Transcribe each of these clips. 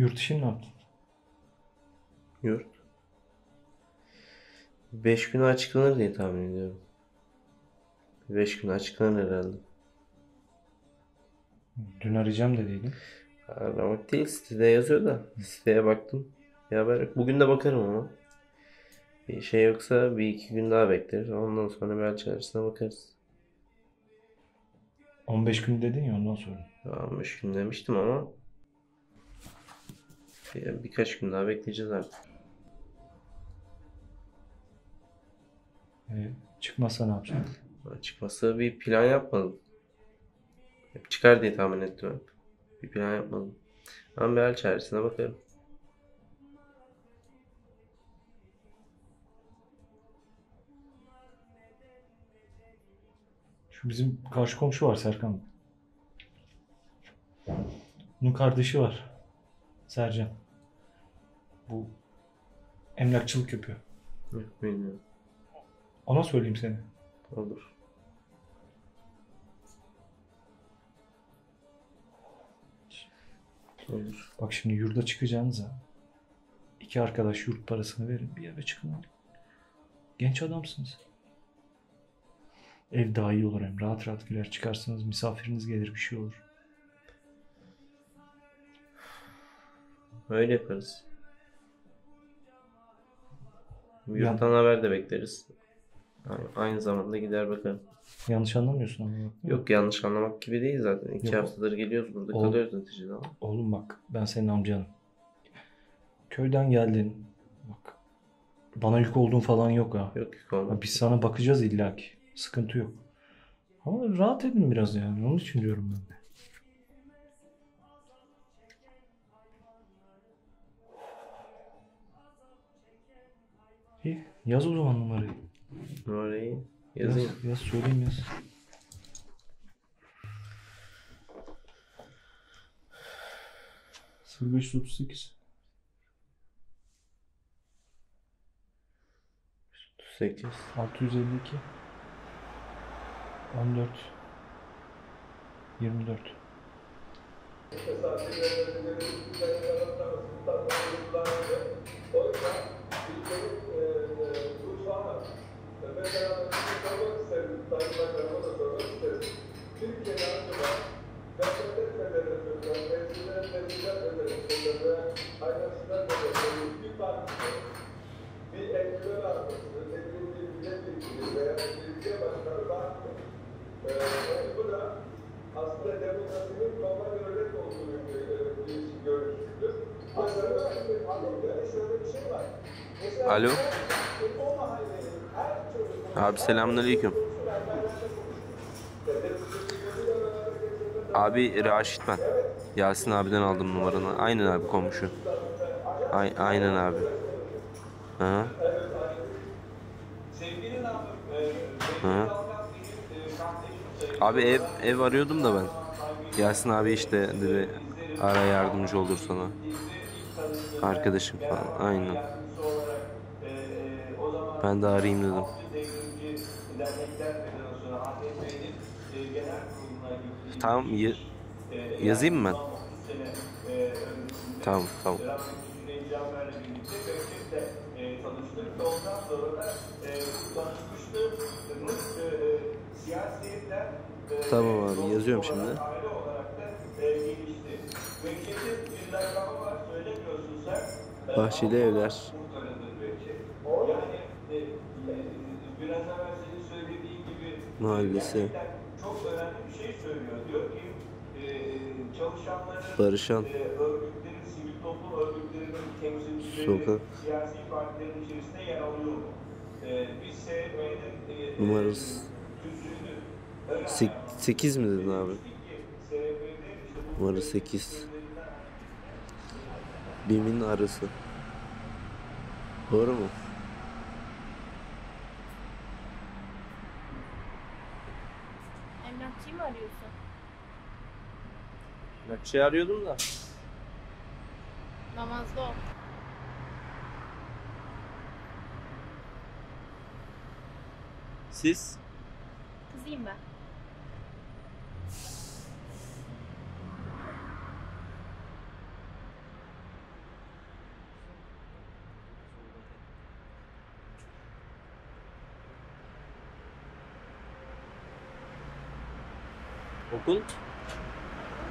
Yurt işini ne yaptın? Yurt. 5 güne açıklanır diye tahmin ediyorum. 5 güne açıklanır herhalde. Dün arayacağım dediydin. Aramak değil sitede yazıyor da. Siteye baktım. Bir haber yok. Bugün de bakarım ama. Bir şey yoksa bir iki gün daha bekleriz. Ondan sonra bir çağrısına bakarız. 15 gün dedin ya ondan sonra. 15 gün demiştim ama bir, birkaç gün daha bekleyeceğiz artık. Ee, çıkmazsa ne yapacaksın? Çıkması bir plan yapmadım. Hep çıkar diye tahmin ettim hep. Bir plan yapmadım. Ama bir hal çaresine bakarım. Şu bizim karşı komşu var Serkan. Bunun kardeşi var. Sercan. Bu emlakçılık yapıyor. Yok bilmiyorum. Ona söyleyeyim seni. Olur. Olur. Bak şimdi yurda çıkacağınıza iki arkadaş yurt parasını verin bir eve çıkın. Genç adamsınız. Ev daha iyi olur hem rahat rahat girer çıkarsınız misafiriniz gelir bir şey olur. Öyle yaparız. Yurttan haber de bekleriz. Aynı- Aynı zamanda gider bakarım. Yanlış anlamıyorsun ama. Yok yanlış anlamak gibi değil zaten. İki Yok. haftadır geliyoruz burada Oğlum. kalıyoruz neticede ama. Oğlum bak ben senin amcanım. Köyden geldin. Bak. Bana yük olduğun falan yok ha. Yok yük olmaz. Biz sana bakacağız illaki. Sıkıntı yok. Ama rahat edin biraz yani. Onun için diyorum ben de. İyi. Yaz o zaman numarayı. Yaz, yazayım. yaz söyleyeyim yaz. Sıfır beş otuz sekiz. 8. 652 14 24 bir etkili arkası, etkili bir milletvekili veya belediye başkanı var mı? Ee, yani bu da aslında demokrasinin normal örnek olduğunu bir görüşüdür. Alo. Abi selamünaleyküm. Abi Raşit ben. Yasin abiden aldım numaranı. Aynen abi komşu. Ay- aynen abi. Hı -hı. Abi ev ev arıyordum da ben. Yasin abi işte dedi ara yardımcı olur sana. Arkadaşım falan. Aynen. Ben de arayayım dedim. Tamam ya- yazayım mı ben? Tamam tamam. Tamam abi yazıyorum şimdi. Söylediğin gibi Mahallesi. Barışan. örgütlerin, sivil toplum Sokak. siyasi partilerin içerisinde yer alıyor mu? E, biz SHP'nin e, Numarası. tüzüğünü öyle 8 mi dedin abi? Numara 8. Bim'in arası. Doğru mu? Emlakçıyı mı arıyorsun? Şey arıyordum da. Namazda o. Siz? Kızıyım ben. Okul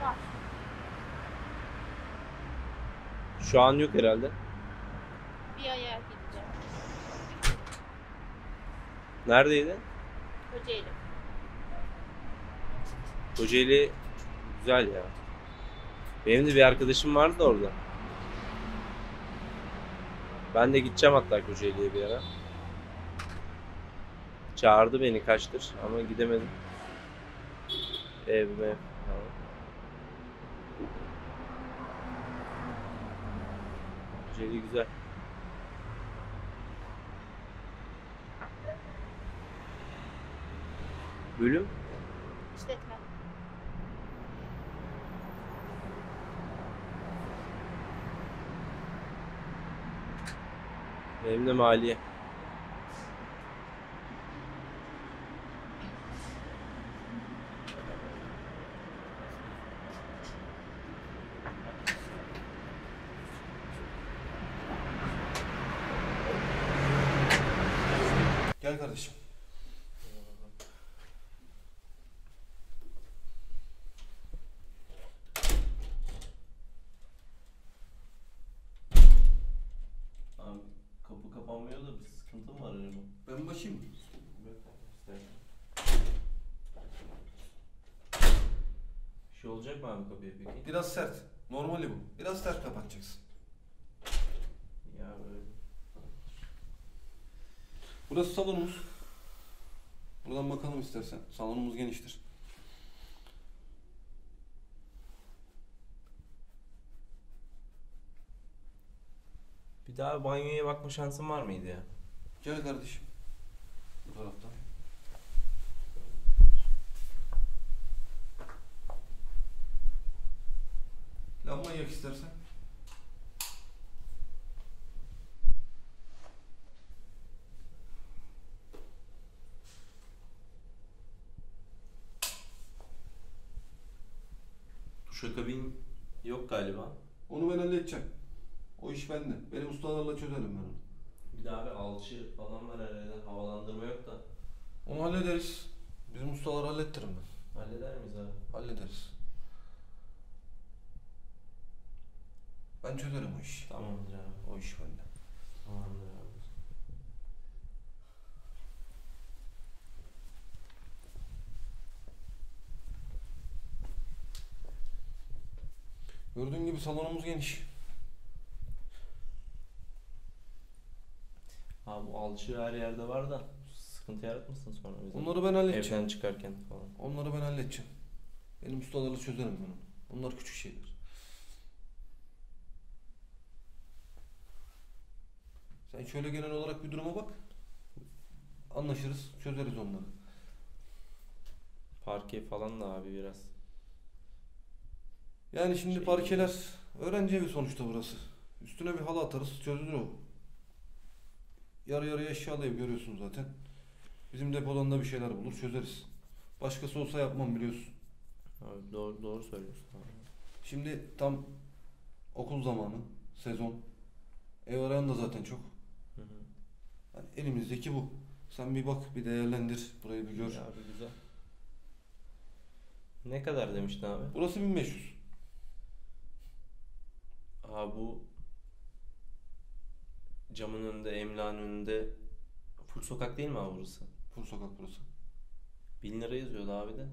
Var. şu an yok herhalde. Bir aya gideceğim. Neredeydi? Kocaeli. Kocaeli güzel ya. Benim de bir arkadaşım vardı da orada. Ben de gideceğim hatta Kocaeli'ye bir ara. Çağırdı beni kaçtır ama gidemedim. Ev mev falan. Kocaeli güzel. Bölüm? İşletme. Benim de maliye. Gel kardeşim. Abi kapı kapanmıyor da bir sıkıntı mı var acaba? Ben bakayım. Bir şey olacak mı abi kapıya peki? Biraz sert. Normali bu. Biraz sert kapatacaksın. Ya böyle. Burası salonumuz. Buradan bakalım istersen. Salonumuz geniştir. Bir daha banyoya bakma şansın var mıydı ya? Gel kardeşim. Bu taraftan. Lambayı yak istersen. Duşakabin yok galiba. Onu ben halledeceğim. O iş bende. Benim ustalarla çözerim ben onu. Bir daha bir alçı falan var herhalde. Havalandırma yok da. Onu hallederiz. Bizim ustalar hallettiririm ben. Halleder miyiz abi? Hallederiz. Ben çözerim o işi. Tamamdır abi. O iş bende. Tamamdır abi. Gördüğün gibi salonumuz geniş. Abi bu alçı her yerde var da sıkıntı yaratmasın sonra bize. Onları ben halledeceğim. Evden çıkarken falan. Onları ben halledeceğim. Benim ustalarla çözerim ben onu. Onlar küçük şeyler. Sen şöyle genel olarak bir duruma bak. Anlaşırız, çözeriz onları. Parke falan da abi biraz. Yani şimdi Şey- parkeler öğrenci evi sonuçta burası. Üstüne bir halı atarız, çözülür o. Yarı yarıya eşyalı ev görüyorsun zaten. Bizim depodan da bir şeyler bulur, çözeriz. Başkası olsa yapmam biliyorsun. Abi doğru, doğru söylüyorsun abi. Şimdi tam okul zamanı, sezon. Ev arayan da zaten çok. Hı hı. Yani elimizdeki bu. Sen bir bak, bir değerlendir, burayı bir gör. Abi güzel. Ne kadar demiştin abi? Burası 1500. Abi bu camın önünde, emlakın önünde full sokak değil mi abi burası? Fur sokak burası. 1000 lira yazıyordu abi de.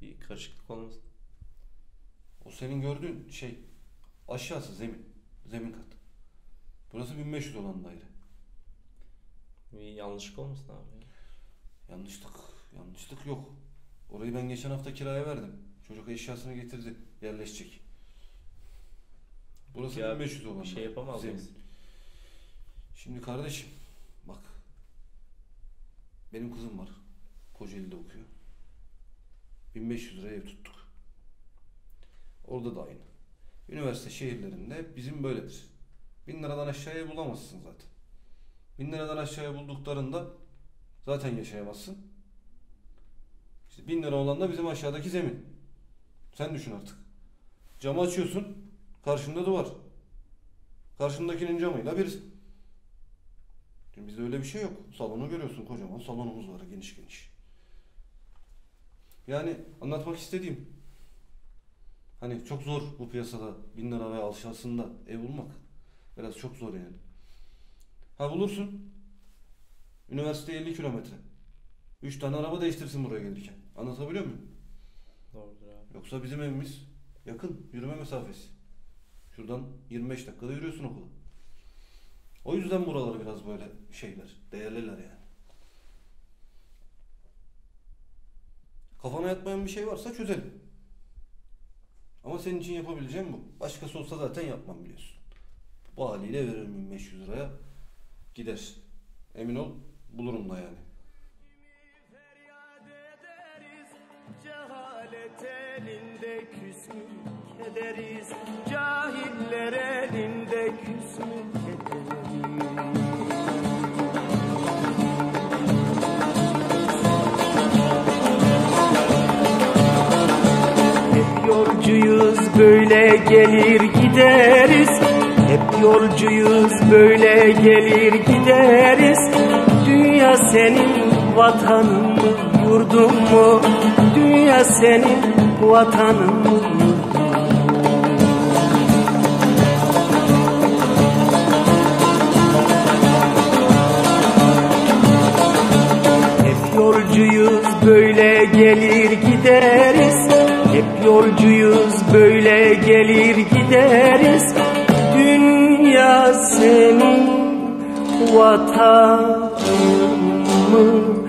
Bir karışıklık olmasın. O senin gördüğün şey aşağısı zemin. Zemin kat. Burası 1500 olan daire. Bir yanlışlık olmasın abi. ya. Yanlışlık, yanlışlık yok. Orayı ben geçen hafta kiraya verdim. Çocuk eşyasını getirdi, yerleşecek. Burası Ya 1500 olan Bir şey yapamaz zemin. mıyız? Şimdi kardeşim bak. Benim kızım var. Kocaeli'de okuyor. 1500 liraya ev tuttuk. Orada da aynı. Üniversite şehirlerinde bizim böyledir. 1000 liradan aşağıya bulamazsın zaten. 1000 liradan aşağıya bulduklarında zaten yaşayamazsın. İşte 1000 lira olan da bizim aşağıdaki zemin. Sen düşün artık. Camı açıyorsun. Karşında duvar. Karşındakinin camıyla bir Şimdi bizde öyle bir şey yok. Salonu görüyorsun kocaman salonumuz var geniş geniş. Yani anlatmak istediğim hani çok zor bu piyasada bin lira veya aşağısında ev bulmak. Biraz çok zor yani. Ha bulursun. Üniversite 50 kilometre. 3 tane araba değiştirsin buraya gelirken. Anlatabiliyor muyum? Doğrudur abi. Yoksa bizim evimiz yakın. Yürüme mesafesi. Şuradan 25 dakikada yürüyorsun okula. O yüzden buralar biraz böyle şeyler. Değerliler yani. Kafana yatmayan bir şey varsa çözelim. Ama senin için yapabileceğim bu. Başkası olsa zaten yapmam biliyorsun. Bu haliyle veririm 1500 liraya. Gider. Emin ol bulurum da yani. Cehalet elinde küsmük ederiz Cahiller elinde küsmük ederiz Hep yolcuyuz böyle gelir gideriz. Hep yolcuyuz böyle gelir gideriz. Dünya senin vatanın mı yurdun mu? Dünya senin vatanın mı? Hep yolcuyuz böyle gelir gideriz. Hep yolcuyuz böyle gelir gideriz. Dünya senin vatanın mı